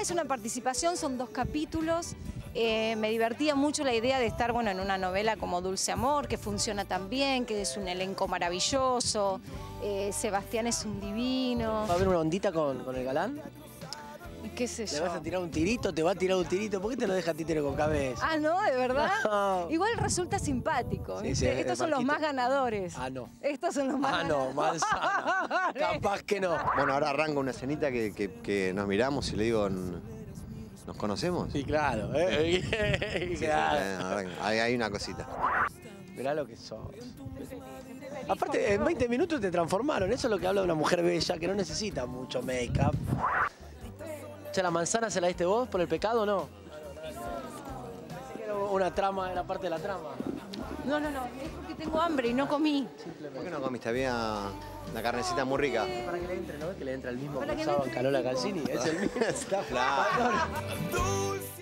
es una participación, son dos capítulos. Eh, me divertía mucho la idea de estar bueno, en una novela como Dulce Amor, que funciona tan bien, que es un elenco maravilloso. Eh, Sebastián es un divino. ¿Va a haber una ondita con, con el galán? ¿Qué sé ¿Le yo? vas a tirar un tirito? ¿Te va a tirar un tirito? ¿Por qué te lo deja títere con cabeza? Ah, no, de verdad. No. Igual resulta simpático. Sí, ¿viste? sí, Estos son los más ganadores. Ah, no. Estos son los más Ah, no, ganadores. manzana. Capaz que no. Bueno, ahora arranca una escenita que, que- que nos miramos y le digo, "N- ¿nos conocemos? Sí, claro. ¿eh? Claro. eh. Hay, hay una cosita. Mirá lo que sos. Aparte, en 20 minutos te transformaron. Eso es lo que habla de una mujer bella que no necesita mucho make-up. O sea, ¿la manzana se la diste vos por el pecado o no? Pensé que era una trama, era parte de la trama. No, no, no, es porque tengo hambre y no comí. ¿Por qué no comiste? Había una carnecita muy rica. Para que le entre, ¿no? Que le entra el mismo Para que entre el Carola mismo. Calcini. Es el mismo. Dulce